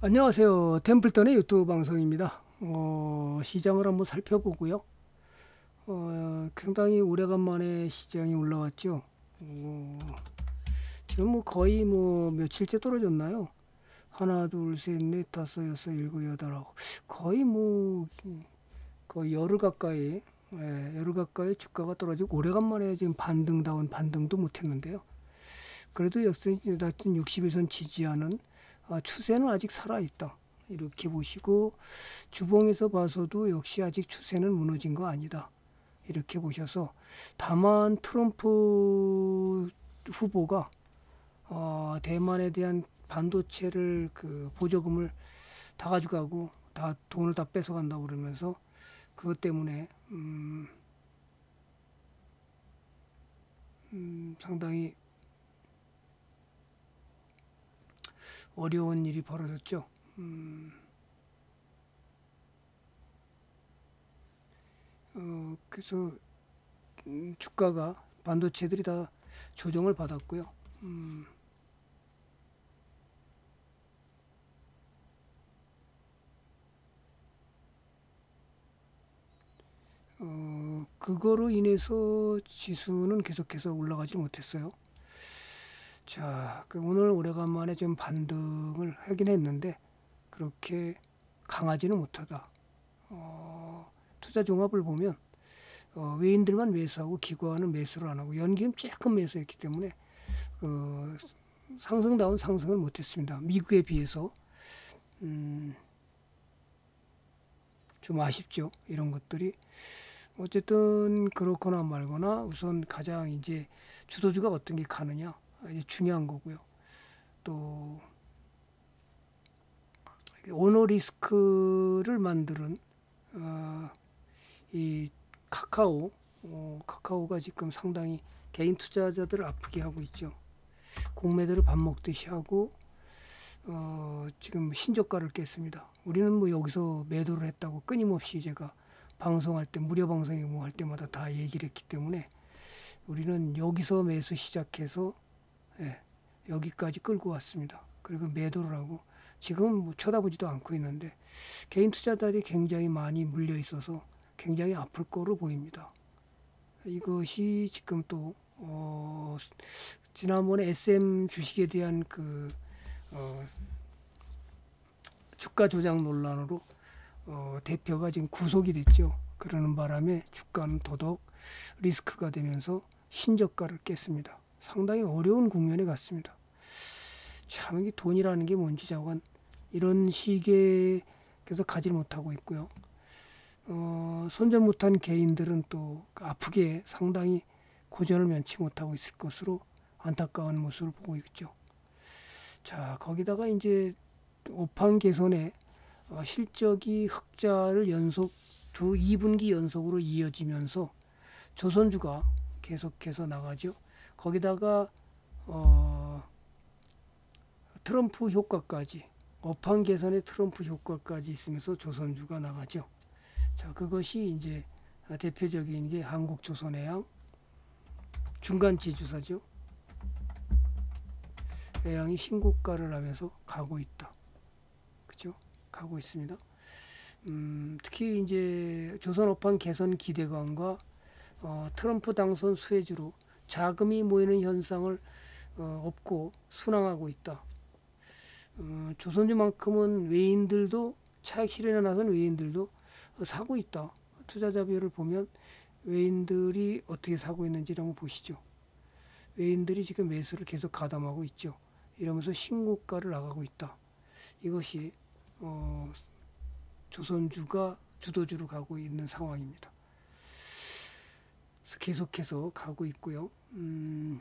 안녕하세요. 템플턴의 유튜브 방송입니다. 어, 시장을 한번 살펴보고요. 어, 상당히 오래간만에 시장이 올라왔죠. 어, 지금 뭐 거의 뭐 며칠째 떨어졌나요? 하나, 둘, 셋, 넷, 다섯, 여섯, 일곱, 여덟, 아홉. 거의 뭐 거의 열흘 가까이 예, 열흘 가까이 주가가 떨어지고 오래간만에 지금 반등다운 반등도 못했는데요. 그래도 역시 낮은 60일선 지지하는 아, 추세는 아직 살아있다. 이렇게 보시고 주봉에서 봐서도 역시 아직 추세는 무너진 거 아니다. 이렇게 보셔서 다만 트럼프 후보가 어, 대만에 대한 반도체를 그 보조금을 다 가져가고 다 돈을 다 뺏어간다고 그러면서 그것 때문에 음, 음, 상당히 어려운 일이 벌어졌죠. 음, 어, 그래서 음, 주가가 반도체들이 다 조정을 받았고요. 음, 어, 그거로 인해서 지수는 계속해서 올라가지 못했어요. 자, 그 오늘 오래간만에 좀 반등을 하긴 했는데 그렇게 강하지는 못하다. 어, 투자 종합을 보면 어, 외인들만 매수하고 기관은 매수를 안 하고 연기금 조금 매수했기 때문에 어, 상승다운 상승을 못했습니다. 미국에 비해서 음, 좀 아쉽죠. 이런 것들이 어쨌든 그렇거나 말거나 우선 가장 이제 주도주가 어떤 게 가느냐 중요한 거고요. 또 오너 리스크를 만드는 어, 이 카카오 어, 카카오가 지금 상당히 개인 투자자들을 아프게 하고 있죠. 공매도를 밥 먹듯이 하고 어, 지금 신저가를 깼습니다. 우리는 뭐 여기서 매도를 했다고 끊임없이 제가 방송할 때 무료 방송에 뭐 할 때마다 다 얘기를 했기 때문에 우리는 여기서 매수 시작해서 예, 여기까지 끌고 왔습니다. 그리고 매도를 하고 지금 뭐 쳐다보지도 않고 있는데 개인 투자자들이 굉장히 많이 물려 있어서 굉장히 아플 거로 보입니다. 이것이 지금 또 어, 지난번에 SM 주식에 대한 그 어, 주가 조작 논란으로 어, 대표가 지금 구속이 됐죠. 그러는 바람에 주가는 더더욱 리스크가 되면서 신저가를 깼습니다. 상당히 어려운 국면에 갔습니다. 참 이게 돈이라는 게 뭔지 자관 이런 시기에 계속 가지 못하고 있고요. 어, 손절 못한 개인들은 또 아프게 상당히 고전을 면치 못하고 있을 것으로 안타까운 모습을 보고 있죠. 자 거기다가 이제 오판 개선에 어, 실적이 흑자를 연속 두 2분기 연속으로 이어지면서 조선주가 계속해서 나가죠. 거기다가 어, 트럼프 효과까지 업황 개선의 트럼프 효과까지 있으면서 조선주가 나가죠. 자 그것이 이제 대표적인 게 한국조선해양 중간 지 주사죠. 해양이 신고가를 하면서 가고 있다. 그죠? 가고 있습니다. 음, 특히 이제 조선업황 개선 기대감과 어, 트럼프 당선 수혜주로 자금이 모이는 현상을 어, 없고 순항하고 있다. 어, 조선주만큼은 외인들도 차익 실현에 나선 외인들도 사고 있다. 투자자별을 보면 외인들이 어떻게 사고 있는지 한번 보시죠. 외인들이 지금 매수를 계속 가담하고 있죠. 이러면서 신고가를 나가고 있다. 이것이 어, 조선주가 주도주로 가고 있는 상황입니다. 계속해서 가고 있고요. 음,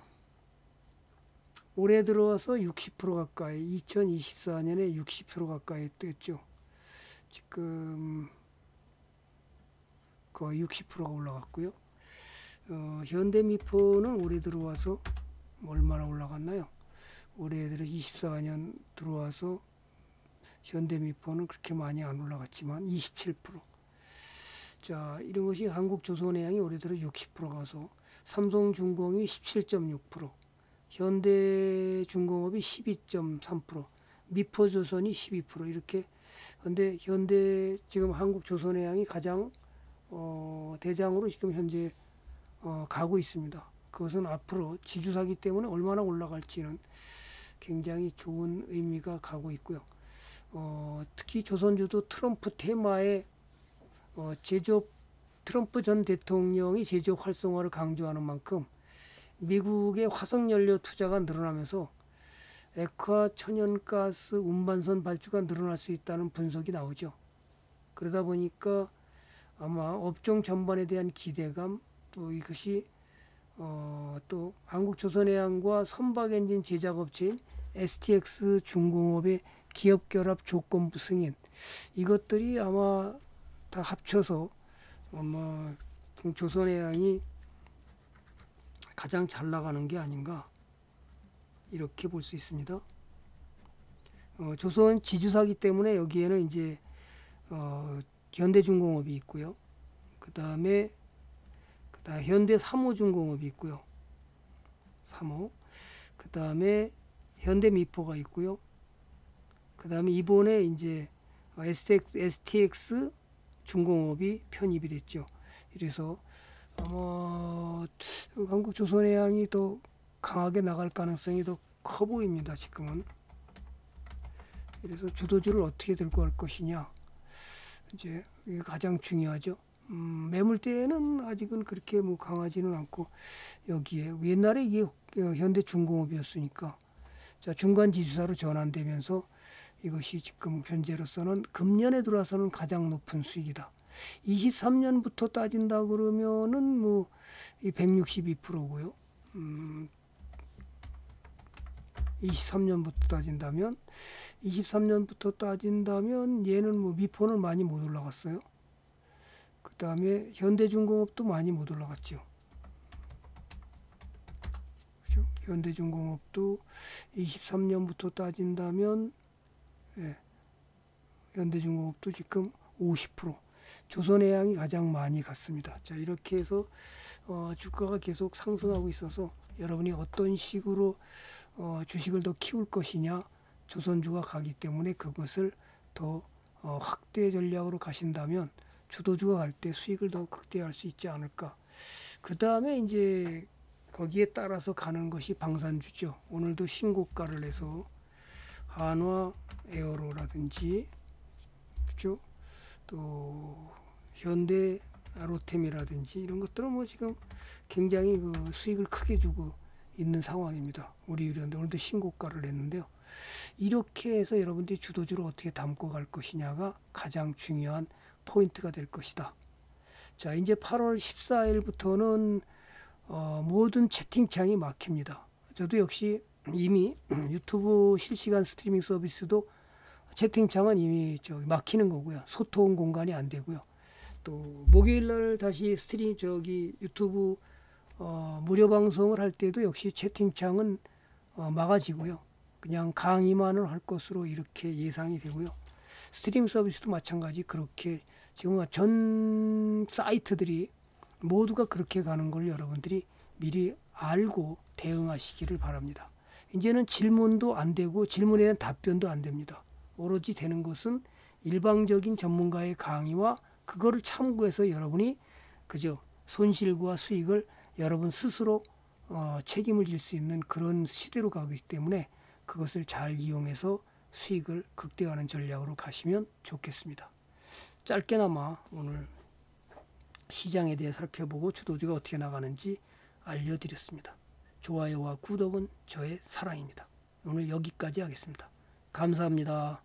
올해 들어와서 60% 가까이, 2024년에 60% 가까이 됐죠. 지금 거의 60%가 올라갔고요. 어, 현대미포는 올해 들어와서 얼마나 올라갔나요? 올해 들어 24년 들어와서 현대미포는 그렇게 많이 안 올라갔지만 27%. 자, 이런 것이 한국조선해양이 올해 들어 60% 가서 삼성중공업이 17.6%, 현대중공업이 12.3%, 미포조선이 12% 이렇게 근데 현대 지금 한국조선해양이 가장 어, 대장으로 지금 현재 어, 가고 있습니다. 그것은 앞으로 지주사기 때문에 얼마나 올라갈지는 굉장히 좋은 의미가 가고 있고요. 어, 특히 조선주도 트럼프 테마에 어, 제조업 트럼프 전 대통령이 제조업 활성화를 강조하는 만큼 미국의 화석연료 투자가 늘어나면서 액화 천연가스 운반선 발주가 늘어날 수 있다는 분석이 나오죠. 그러다 보니까 아마 업종 전반에 대한 기대감 또 이것이 어, 또 한국조선해양과 선박엔진 제작업체인 STX 중공업의 기업 결합 조건부 승인 이것들이 아마 다 합쳐서 아마 조선해양이 가장 잘 나가는 게 아닌가 이렇게 볼 수 있습니다. 어, 조선 지주사기 때문에 여기에는 이제 어, 현대중공업이 있고요. 그 다음에 그다음 현대 삼호중공업이 있고요. 삼호. 그 다음에 현대 미포가 있고요. 그 다음에 이번에 이제 STX, STX 중공업이 편입이 됐죠. 그래서 어, 한국 조선해양이 더 강하게 나갈 가능성이 더 커 보입니다. 지금은. 그래서 주도주를 어떻게 들고 갈 것이냐. 이제 이게 가장 중요하죠. 음, 매물대는 아직은 그렇게 뭐 강하지는 않고 여기에 옛날에 이게 현대 중공업이었으니까 자 중간 지주사로 전환되면서 이것이 지금 현재로서는 금년에 들어와서는 가장 높은 수익이다. 23년부터 따진다 그러면은 뭐이 162%고요. 음, 23년부터 따진다면 23년부터 따진다면 얘는 뭐 미포는 많이 못 올라갔어요. 그 다음에 현대중공업도 많이 못 올라갔죠. 그죠? 현대중공업도 23년부터 따진다면 예, 현대중공업도 지금 50% 조선해양이 가장 많이 갔습니다. 자 이렇게 해서 어, 주가가 계속 상승하고 있어서 여러분이 어떤 식으로 어, 주식을 더 키울 것이냐 조선주가 가기 때문에 그것을 더 어, 확대 전략으로 가신다면 주도주가 갈 때 수익을 더 극대화할 수 있지 않을까. 그 다음에 이제 거기에 따라서 가는 것이 방산주죠. 오늘도 신고가를 해서 한화 에어로라든지 그죠? 또 현대 로템이라든지 이런 것들은 뭐 지금 굉장히 그 수익을 크게 주고 있는 상황입니다. 우리 유료인데 오늘도 신고가를 냈는데요. 이렇게 해서 여러분들이 주도주를 어떻게 담고 갈 것이냐가 가장 중요한 포인트가 될 것이다. 자, 이제 8월 14일부터는 어, 모든 채팅창이 막힙니다. 저도 역시 이미 유튜브 실시간 스트리밍 서비스도 채팅창은 이미 저기 막히는 거고요. 소통 공간이 안 되고요. 또 목요일 날 다시 스트림 저기 유튜브 어, 무료 방송을 할 때도 역시 채팅창은 어, 막아지고요. 그냥 강의만을 할 것으로 이렇게 예상이 되고요. 스트림 서비스도 마찬가지 그렇게 지금 전 사이트들이 모두가 그렇게 가는 걸 여러분들이 미리 알고 대응하시기를 바랍니다. 이제는 질문도 안 되고 질문에 대한 답변도 안 됩니다. 오로지 되는 것은 일방적인 전문가의 강의와 그거를 참고해서 여러분이 그저 손실과 수익을 여러분 스스로 어, 책임을 질 수 있는 그런 시대로 가고 있기 때문에 그것을 잘 이용해서 수익을 극대화하는 전략으로 가시면 좋겠습니다. 짧게나마 오늘 시장에 대해 살펴보고 주도주가 어떻게 나가는지 알려드렸습니다. 좋아요와 구독은 저의 사랑입니다. 오늘 여기까지 하겠습니다. 감사합니다.